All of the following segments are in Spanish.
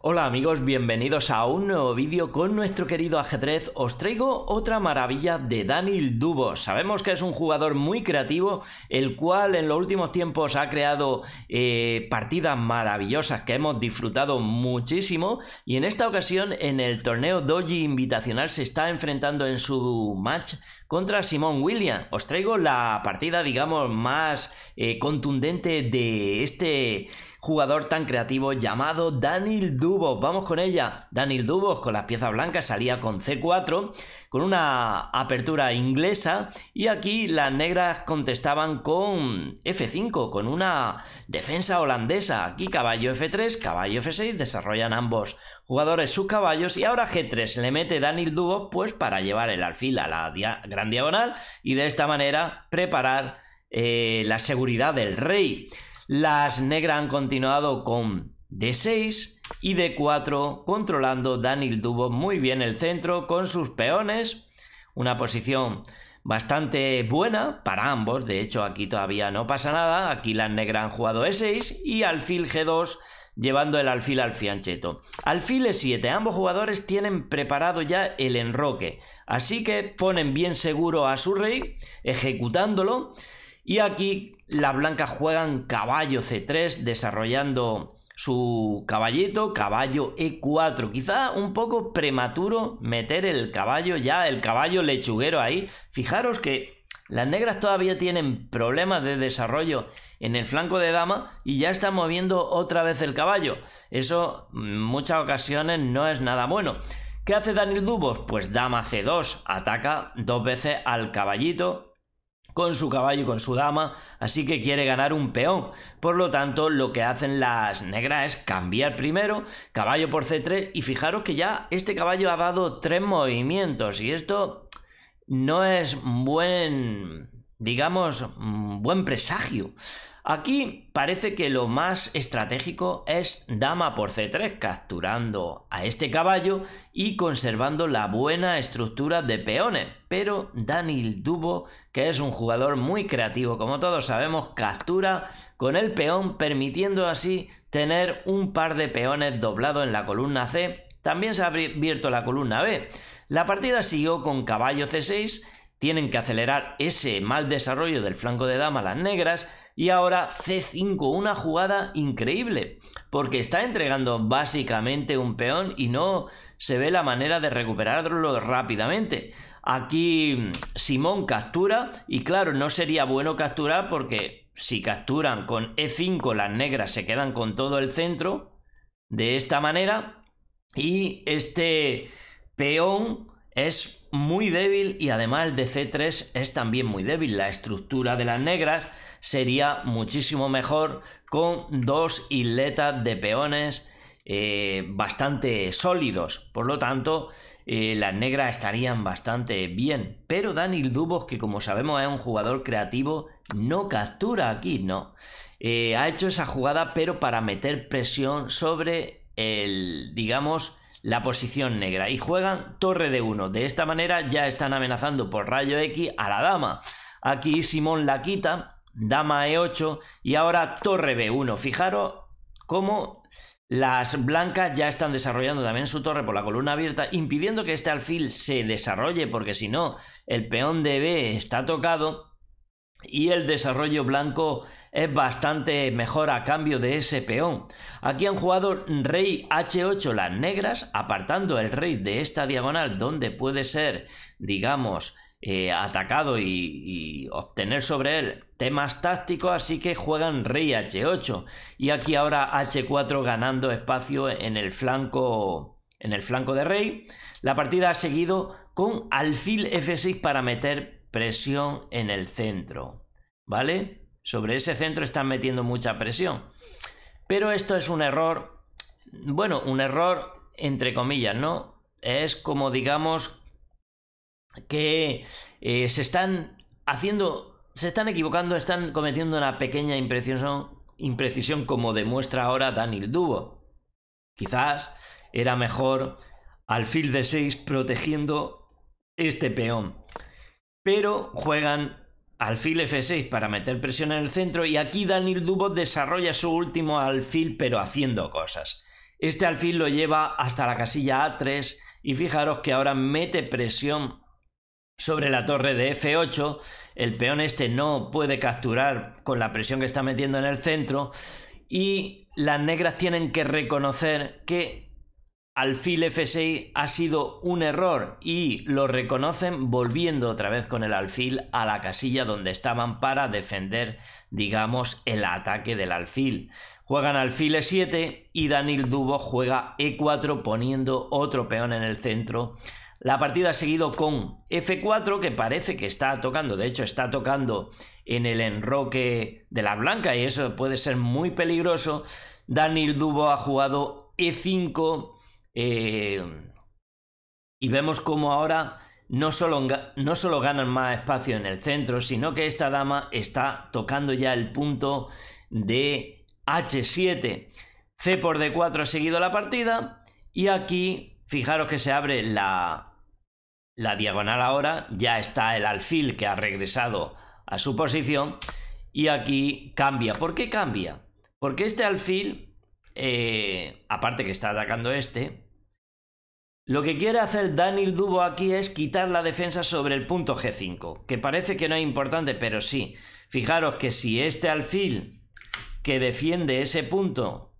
Hola amigos, bienvenidos a un nuevo vídeo con nuestro querido ajedrez. Os traigo otra maravilla de Daniel Dubos. Sabemos que es un jugador muy creativo, el cual en los últimos tiempos ha creado eh, partidas maravillosas que hemos disfrutado muchísimo y en esta ocasión en el torneo Doji Invitacional se está enfrentando en su match contra Simón William. Os traigo la partida, digamos, más eh, contundente de este jugador tan creativo llamado Daniel Dubos. Vamos con ella. Daniel Dubos con las piezas blancas salía con C4, con una apertura inglesa y aquí las negras contestaban con F5, con una defensa holandesa. Aquí caballo F3, caballo F6, desarrollan ambos jugadores sus caballos y ahora G3 le mete Daniel Dubos pues para llevar el alfil a la gran diagonal y de esta manera preparar eh, la seguridad del rey. Las negras han continuado con D6 y D4, controlando Daniel Dubo muy bien el centro con sus peones. Una posición bastante buena para ambos. De hecho, aquí todavía no pasa nada. Aquí las negras han jugado E6 y alfil G2 llevando el alfil al fiancheto. Alfil E7. Ambos jugadores tienen preparado ya el enroque. Así que ponen bien seguro a su rey, ejecutándolo. Y aquí las blancas juegan caballo C3, desarrollando su caballito, caballo E4. Quizá un poco prematuro meter el caballo ya, el caballo lechuguero ahí. Fijaros que las negras todavía tienen problemas de desarrollo en el flanco de dama y ya están moviendo otra vez el caballo. Eso en muchas ocasiones no es nada bueno. ¿Qué hace Daniel Dubos? Pues dama C2, ataca dos veces al caballito con su caballo y con su dama, así que quiere ganar un peón. Por lo tanto, lo que hacen las negras es cambiar primero, caballo por C3, y fijaros que ya este caballo ha dado tres movimientos, y esto no es buen, digamos, buen presagio. Aquí parece que lo más estratégico es dama por c3, capturando a este caballo y conservando la buena estructura de peones. Pero Daniel Dubo, que es un jugador muy creativo, como todos sabemos, captura con el peón, permitiendo así tener un par de peones doblados en la columna C. También se ha abierto la columna B. La partida siguió con caballo C6, tienen que acelerar ese mal desarrollo del flanco de dama las negras y ahora C5, una jugada increíble, porque está entregando básicamente un peón y no se ve la manera de recuperarlo rápidamente. Aquí Simón captura y claro, no sería bueno capturar porque si capturan con E5 las negras se quedan con todo el centro de esta manera y este peón es muy débil y además el de C3 es también muy débil. La estructura de las negras sería muchísimo mejor con dos isletas de peones eh, bastante sólidos. Por lo tanto, eh, las negras estarían bastante bien. Pero Daniel Dubos, que como sabemos es un jugador creativo, no captura aquí, no. Eh, ha hecho esa jugada, pero para meter presión sobre el, digamos, la posición negra y juegan torre de 1. De esta manera ya están amenazando por rayo X a la dama. Aquí Simón la quita, dama E8 y ahora torre B1. Fijaros cómo las blancas ya están desarrollando también su torre por la columna abierta, impidiendo que este alfil se desarrolle, porque si no, el peón de B está tocado y el desarrollo blanco es bastante mejor a cambio de ese peón. Aquí han jugado rey h8 las negras, apartando el rey de esta diagonal donde puede ser, digamos, eh, atacado y, y, obtener sobre él temas tácticos, así que juegan rey h8 y aquí ahora h4 ganando espacio en el flanco en el flanco de rey. La partida ha seguido con alfil f6 para meter presión en el centro, ¿vale? Sobre ese centro están metiendo mucha presión. Pero esto es un error, bueno, un error entre comillas, ¿no? Es como digamos que eh, se están haciendo, se están equivocando, están cometiendo una pequeña imprecisión, imprecisión como demuestra ahora Daniel Dubo. Quizás era mejor alfil de 6 protegiendo este peón pero juegan alfil F6 para meter presión en el centro y aquí Daniel Dubos desarrolla su último alfil pero haciendo cosas. Este alfil lo lleva hasta la casilla A3 y fijaros que ahora mete presión sobre la torre de F8. El peón este no puede capturar con la presión que está metiendo en el centro y las negras tienen que reconocer que alfil F6 ha sido un error y lo reconocen volviendo otra vez con el alfil a la casilla donde estaban para defender, digamos, el ataque del alfil. Juegan alfil E7 y Daniel Dubo juega E4 poniendo otro peón en el centro. La partida ha seguido con F4 que parece que está tocando, de hecho está tocando en el enroque de la blanca y eso puede ser muy peligroso. Daniel Dubo ha jugado E5 eh, y vemos como ahora no solo, no solo ganan más espacio en el centro, sino que esta dama está tocando ya el punto de H7. C por D4 ha seguido la partida y aquí fijaros que se abre la, la diagonal ahora, ya está el alfil que ha regresado a su posición y aquí cambia. ¿Por qué cambia? Porque este alfil, eh, aparte que está atacando este, lo que quiere hacer Daniel Dubo aquí es quitar la defensa sobre el punto G5, que parece que no es importante, pero sí. Fijaros que si este alfil que defiende ese punto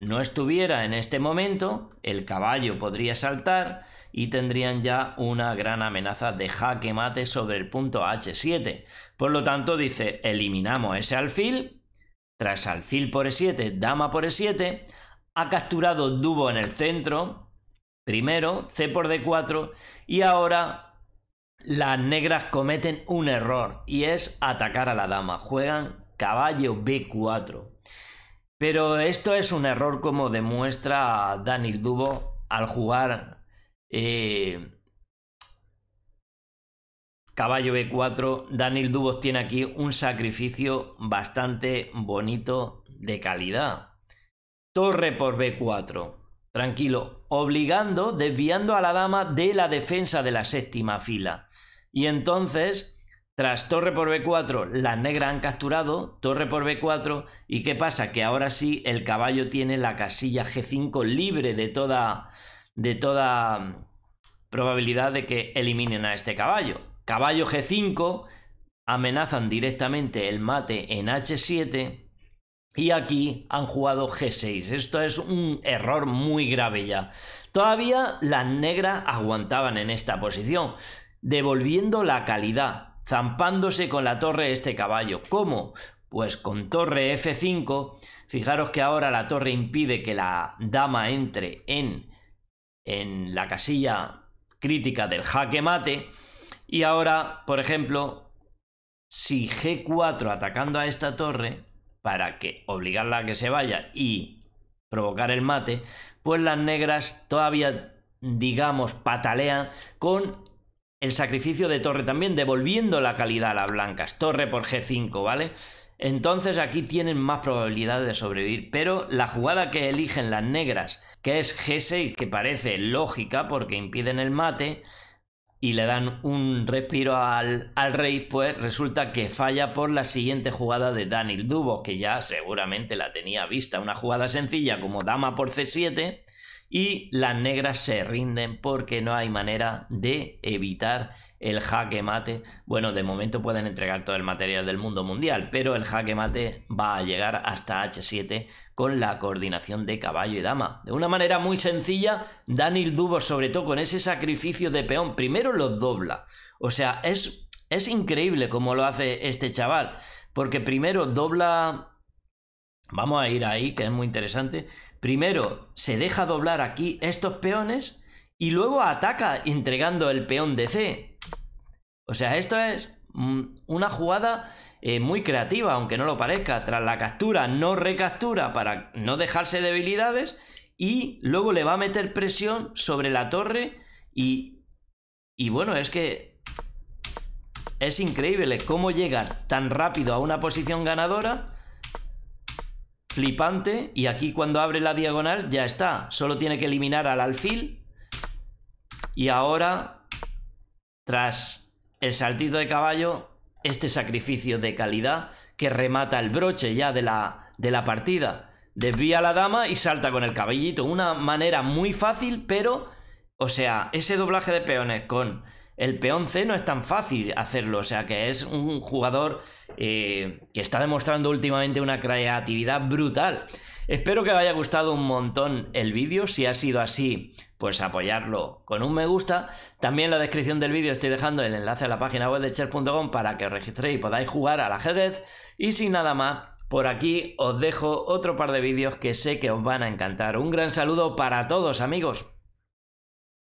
no estuviera en este momento, el caballo podría saltar y tendrían ya una gran amenaza de jaque mate sobre el punto H7. Por lo tanto, dice, eliminamos ese alfil, tras alfil por E7, dama por E7, ha capturado Dubo en el centro, Primero, C por D4 y ahora las negras cometen un error y es atacar a la dama. Juegan caballo B4. Pero esto es un error como demuestra Daniel Dubo al jugar eh, caballo B4. Daniel Dubos tiene aquí un sacrificio bastante bonito de calidad. Torre por B4 tranquilo, obligando, desviando a la dama de la defensa de la séptima fila. Y entonces, tras torre por B4, las negras han capturado, torre por B4, y ¿qué pasa? Que ahora sí el caballo tiene la casilla G5 libre de toda, de toda probabilidad de que eliminen a este caballo. Caballo G5, amenazan directamente el mate en H7, y aquí han jugado G6. Esto es un error muy grave ya. Todavía las negras aguantaban en esta posición, devolviendo la calidad, zampándose con la torre este caballo. ¿Cómo? Pues con torre F5. Fijaros que ahora la torre impide que la dama entre en, en la casilla crítica del jaque mate. Y ahora, por ejemplo, si G4 atacando a esta torre, para que obligarla a que se vaya y provocar el mate, pues las negras todavía, digamos, patalean con el sacrificio de torre también, devolviendo la calidad a las blancas. Torre por G5, ¿vale? Entonces aquí tienen más probabilidad de sobrevivir. Pero la jugada que eligen las negras, que es G6, que parece lógica porque impiden el mate, y le dan un respiro al, rey, pues resulta que falla por la siguiente jugada de Daniel Dubo, que ya seguramente la tenía vista. Una jugada sencilla como dama por C7 y las negras se rinden porque no hay manera de evitar el jaque mate. Bueno, de momento pueden entregar todo el material del mundo mundial, pero el jaque mate va a llegar hasta H7 con la coordinación de caballo y dama. De una manera muy sencilla, Daniel Dubo, sobre todo con ese sacrificio de peón, primero lo dobla. O sea, es, es increíble cómo lo hace este chaval, porque primero dobla... Vamos a ir ahí, que es muy interesante. Primero se deja doblar aquí estos peones y luego ataca entregando el peón de C. O sea, esto es mm, una jugada eh, muy creativa, aunque no lo parezca. Tras la captura, no recaptura para no dejarse debilidades y luego le va a meter presión sobre la torre y, y bueno, es que es increíble cómo llega tan rápido a una posición ganadora. Flipante. Y aquí cuando abre la diagonal ya está. Solo tiene que eliminar al alfil. Y ahora, tras el saltito de caballo, este sacrificio de calidad que remata el broche ya de la, de la partida. desvía la dama y salta con el caballito. Una manera muy fácil, pero, o sea, ese doblaje de peones con el peón C no es tan fácil hacerlo. O sea, que es un jugador eh, que está demostrando últimamente una creatividad brutal. Espero que os haya gustado un montón el vídeo. Si ha sido así, pues apoyarlo con un me gusta. También en la descripción del vídeo estoy dejando el enlace a la página web de cher.com para que os registréis y podáis jugar al ajedrez. Y sin nada más, por aquí os dejo otro par de vídeos que sé que os van a encantar. Un gran saludo para todos amigos.